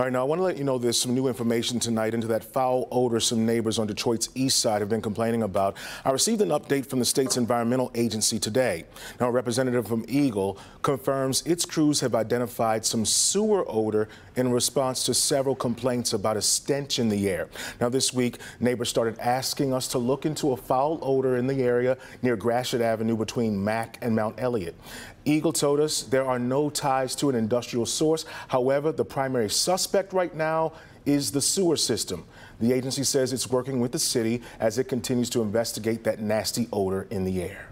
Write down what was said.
All right, now I want to let you know there's some new information tonight into that foul odor some neighbors on Detroit's east side have been complaining about. I received an update from the state's environmental agency today. Now, a representative from EGLE confirms its crews have identified some sewer odor in response to several complaints about a stench in the air. Now, this week, neighbors started asking us to look into a foul odor in the area near Gratiot Avenue between Mack and Mount Elliott. EGLE told us there are no ties to an industrial source. However, the primary suspect right now is the sewer system. The agency says it's working with the city as it continues to investigate that nasty odor in the air.